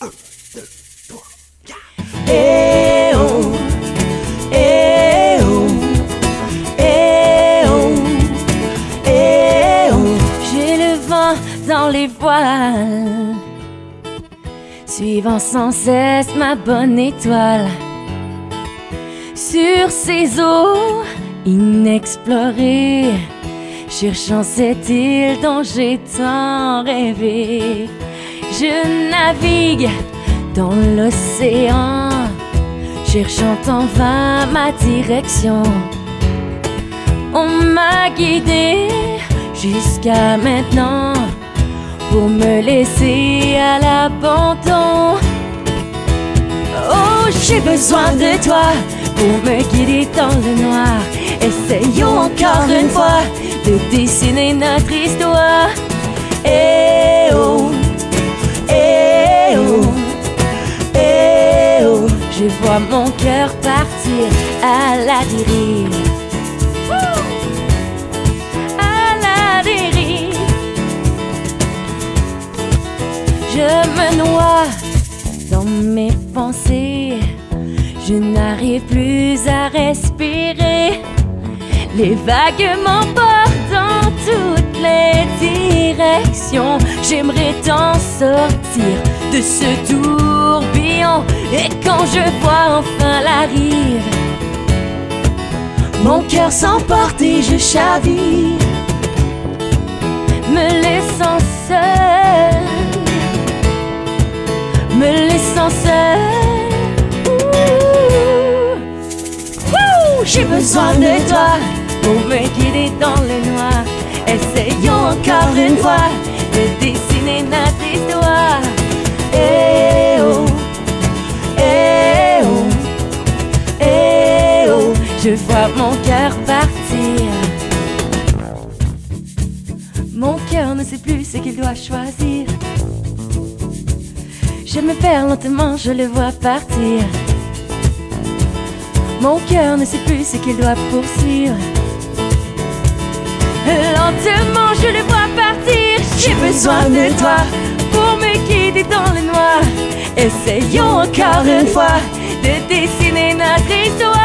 Eh oh, eh oh, eh oh, eh oh. J'ai le vent dans les voiles, suivant sans cesse ma bonne étoile. Sur ces eaux inexplorées, cherchant cette île dont j'ai tant rêvé. Je navigue dans l'océan, cherchant en vain ma direction. On m'a guidé jusqu'à maintenant pour me laisser à l'abandon. Oh, j'ai besoin de toi pour me guider dans le noir. Essayons encore une fois de dessiner notre histoire. Je vois mon cœur partir à la dérive. À la dérive. Je me noie dans mes pensées. Je n'arrive plus à respirer. Les vagues m'emportent dans toutes les directions. J'aimerais t'en sortir de ce tourbillon. Et quand je vois enfin la rive, mon cœur s'emporte et je chavire, me laissant seul, me laissant seul. J'ai besoin de toi pour me guider dans le noir. Essayons encore je vois mon cœur partir. Mon cœur ne sait plus ce qu'il doit choisir. Je me perds lentement, je le vois partir. Mon cœur ne sait plus ce qu'il doit poursuivre. Lentement, je le vois partir. J'ai besoin de toi pour me guider dans le noir. Essayons encore une fois de dessiner notre histoire.